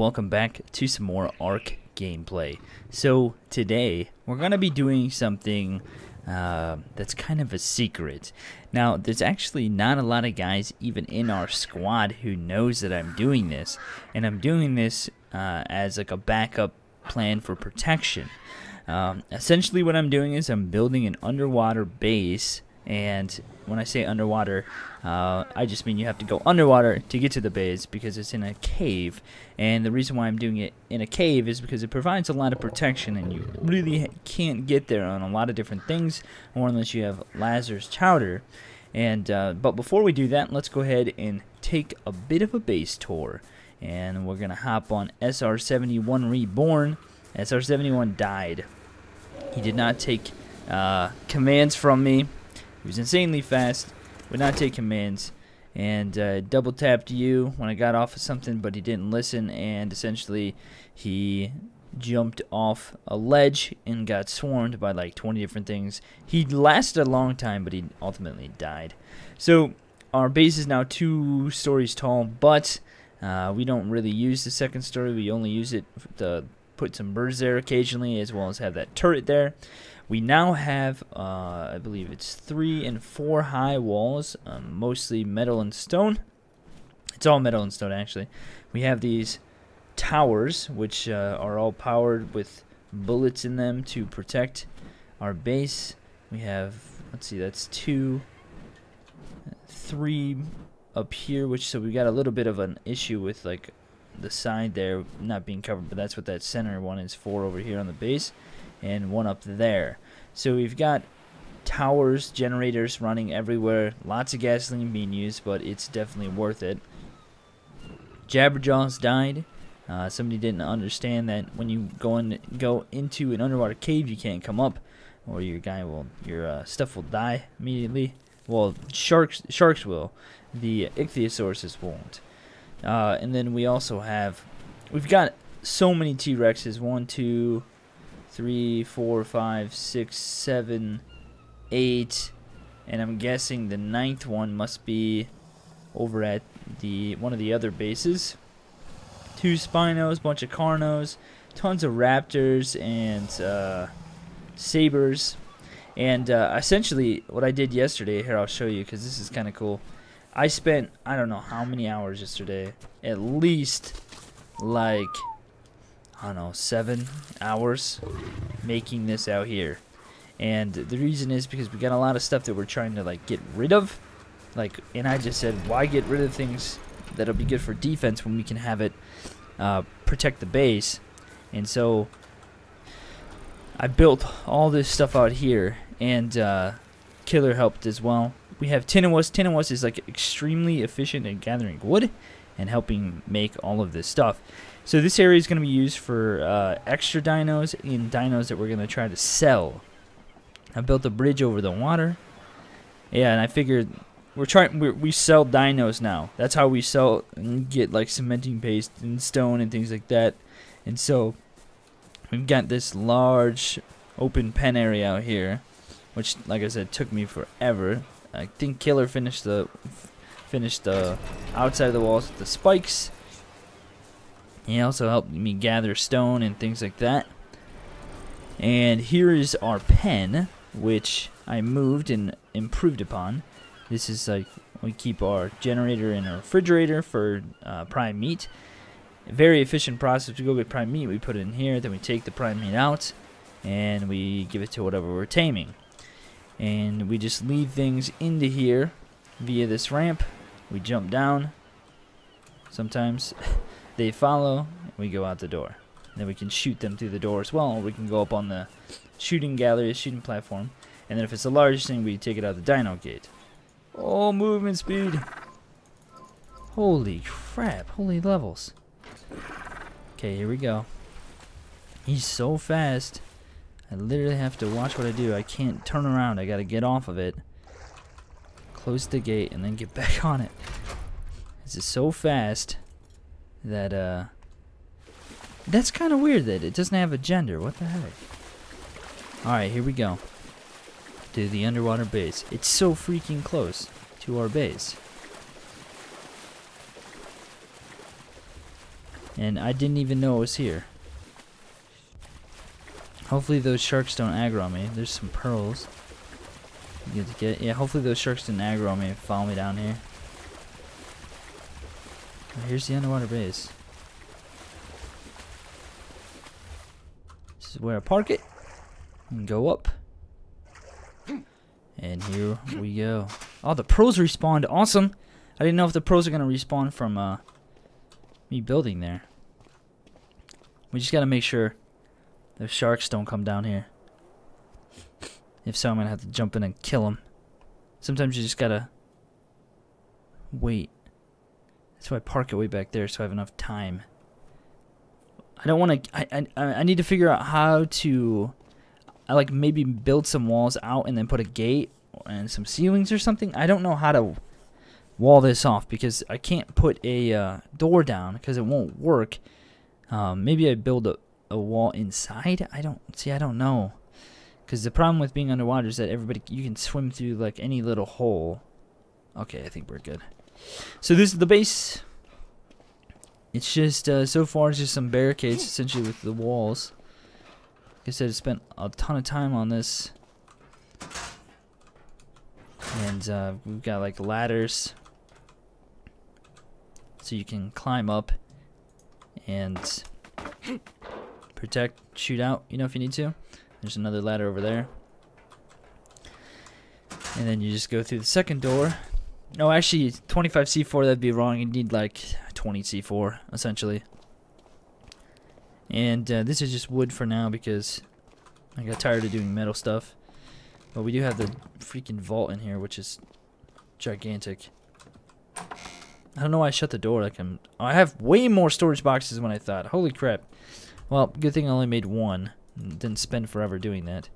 welcome back to some more Ark gameplay. So today we're going to be doing something uh, that's kind of a secret. Now there's actually not a lot of guys even in our squad who knows that I'm doing this. And I'm doing this uh, as like a backup plan for protection. Um, essentially what I'm doing is I'm building an underwater base and when I say underwater, uh, I just mean you have to go underwater to get to the base because it's in a cave. And the reason why I'm doing it in a cave is because it provides a lot of protection and you really can't get there on a lot of different things or unless you have Lazarus Chowder. And uh, But before we do that, let's go ahead and take a bit of a base tour. And we're going to hop on SR-71 Reborn. SR-71 died. He did not take uh, commands from me he was insanely fast, would not take commands, and uh, double tapped you when I got off of something, but he didn't listen, and essentially he jumped off a ledge and got swarmed by like 20 different things. He lasted a long time, but he ultimately died. So our base is now two stories tall, but uh, we don't really use the second story. We only use it to put some birds there occasionally, as well as have that turret there. We now have, uh, I believe it's three and four high walls, um, mostly metal and stone. It's all metal and stone, actually. We have these towers, which uh, are all powered with bullets in them to protect our base. We have, let's see, that's two, three up here, which so we got a little bit of an issue with like the side there not being covered, but that's what that center one is for over here on the base and one up there. So we've got towers, generators running everywhere, lots of gasoline being used, but it's definitely worth it. Jabberjaws died. Uh, somebody didn't understand that when you go in, go into an underwater cave, you can't come up, or your guy will, your uh, stuff will die immediately. Well, sharks, sharks will. The ichthyosaurus won't. Uh, and then we also have, we've got so many T-Rexes. One, two, three, four, five, six, seven, eight, and I'm guessing the ninth one must be over at the one of the other bases. Two Spinos, bunch of Carnos, tons of Raptors and uh, Sabers. And uh, essentially, what I did yesterday, here I'll show you because this is kind of cool. I spent, I don't know how many hours yesterday, at least like I don't know, seven hours making this out here. And the reason is because we got a lot of stuff that we're trying to like get rid of. Like, and I just said, why get rid of things that'll be good for defense when we can have it uh, protect the base? And so I built all this stuff out here, and uh, Killer helped as well. We have Tinawus. Tinawus is like extremely efficient at gathering wood and helping make all of this stuff. So this area is going to be used for uh, extra dinos and dinos that we're going to try to sell. I built a bridge over the water. Yeah, and I figured we're trying we we sell dinos now. That's how we sell and get like cementing paste and stone and things like that. And so we've got this large open pen area out here, which like I said took me forever. I think Killer finished the finished the outside of the walls with the spikes he also helped me gather stone and things like that. And here is our pen, which I moved and improved upon. This is like we keep our generator in a refrigerator for uh, prime meat. Very efficient process to go get prime meat. We put it in here, then we take the prime meat out, and we give it to whatever we're taming. And we just lead things into here via this ramp. We jump down. Sometimes They follow, we go out the door. Then we can shoot them through the door as well, we can go up on the shooting gallery, shooting platform. And then if it's the largest thing, we take it out the dino gate. Oh, movement speed. Holy crap, holy levels. Okay, here we go. He's so fast. I literally have to watch what I do. I can't turn around. I gotta get off of it. Close the gate and then get back on it. This is so fast that uh that's kind of weird that it doesn't have a gender. What the heck? Alright, here we go. To the underwater base. It's so freaking close to our base. And I didn't even know it was here. Hopefully those sharks don't aggro on me. There's some pearls. Good to get. Yeah, hopefully those sharks didn't aggro on me and follow me down here. Oh, here's the underwater base. This is where I park it. And go up. And here we go. Oh, the pros respawned. Awesome. I didn't know if the pros are going to respawn from uh, me building there. We just got to make sure the sharks don't come down here. If so, I'm to have to jump in and kill them. Sometimes you just got to wait. That's why I park it way back there so I have enough time. I don't want to... I, I, I need to figure out how to... I like maybe build some walls out and then put a gate and some ceilings or something. I don't know how to wall this off because I can't put a uh, door down because it won't work. Um, maybe I build a, a wall inside. I don't see. I don't know. Because the problem with being underwater is that everybody you can swim through like any little hole. Okay, I think we're good. So this is the base. It's just uh, so far it's just some barricades essentially with the walls. Like I said, I spent a ton of time on this. And uh, we've got like ladders so you can climb up and protect, shoot out, you know, if you need to. There's another ladder over there. And then you just go through the second door. No, actually, 25 C4, that'd be wrong. You need like 20 C4, essentially. And uh, this is just wood for now because I got tired of doing metal stuff. But we do have the freaking vault in here, which is gigantic. I don't know why I shut the door. Like I'm, I have way more storage boxes than I thought. Holy crap! Well, good thing I only made one. Didn't spend forever doing that.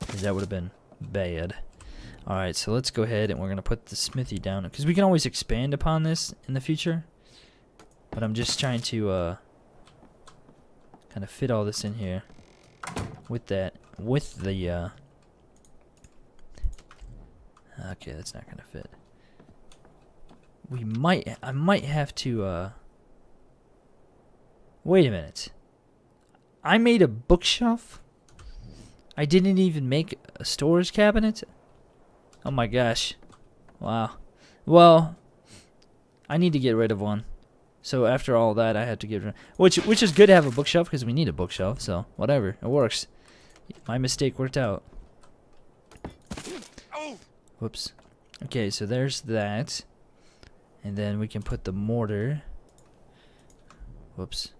Because that would have been bad. Alright, so let's go ahead and we're going to put the smithy down. Because we can always expand upon this in the future. But I'm just trying to uh, kind of fit all this in here. With that. With the... Uh, okay, that's not going to fit we might I might have to uh Wait a minute. I made a bookshelf? I didn't even make a storage cabinet? Oh my gosh. Wow. Well, I need to get rid of one. So after all that, I had to get rid of which which is good to have a bookshelf because we need a bookshelf. So whatever, it works. My mistake worked out. Whoops. Okay, so there's that. And then we can put the mortar. Whoops.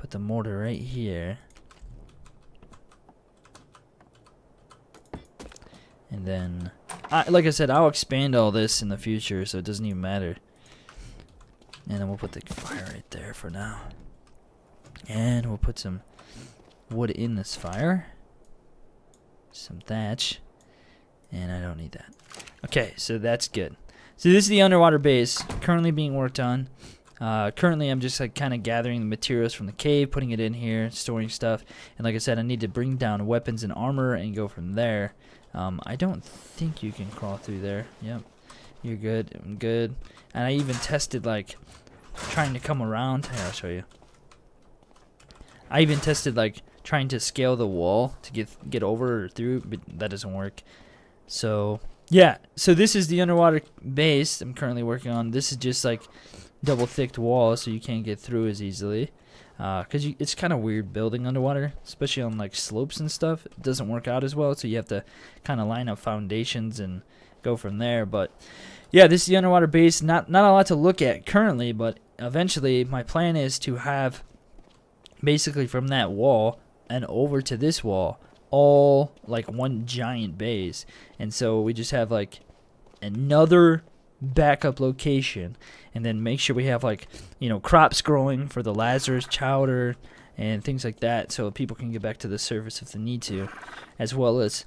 Put the mortar right here. And then, I, like I said, I'll expand all this in the future, so it doesn't even matter. And then we'll put the fire right there for now. And we'll put some wood in this fire. Some thatch. And I don't need that. Okay, so that's good. So this is the underwater base currently being worked on. Uh, currently, I'm just like kind of gathering the materials from the cave, putting it in here, storing stuff. And like I said, I need to bring down weapons and armor and go from there. Um, I don't think you can crawl through there. Yep, you're good. I'm good. And I even tested like trying to come around. Here, I'll show you. I even tested like trying to scale the wall to get get over or through, but that doesn't work. So yeah, so this is the underwater base I'm currently working on. This is just like double thicked walls so you can't get through as easily. Because uh, it's kind of weird building underwater, especially on like slopes and stuff. It doesn't work out as well, so you have to kind of line up foundations and go from there. But yeah, this is the underwater base. Not not a lot to look at currently, but eventually my plan is to have basically from that wall and over to this wall all like one giant base. And so we just have like another backup location and then make sure we have like, you know, crops growing for the Lazarus chowder and things like that so people can get back to the surface if they need to as well as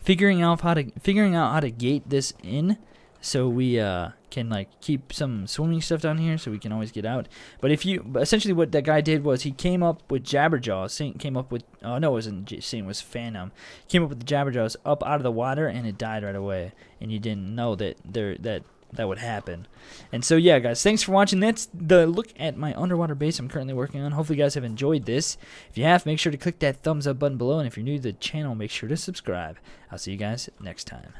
figuring out how to figuring out how to gate this in so we uh, can like keep some swimming stuff down here so we can always get out. But if you essentially what that guy did was he came up with Jabberjaws, came up with oh no it wasn't Saint it was Phantom, came up with the Jabberjaws up out of the water and it died right away, and you didn't know that there that that would happen. And so yeah, guys, thanks for watching. That's the look at my underwater base I'm currently working on. Hopefully you guys have enjoyed this. If you have, make sure to click that thumbs up button below and if you're new to the channel, make sure to subscribe. I'll see you guys next time.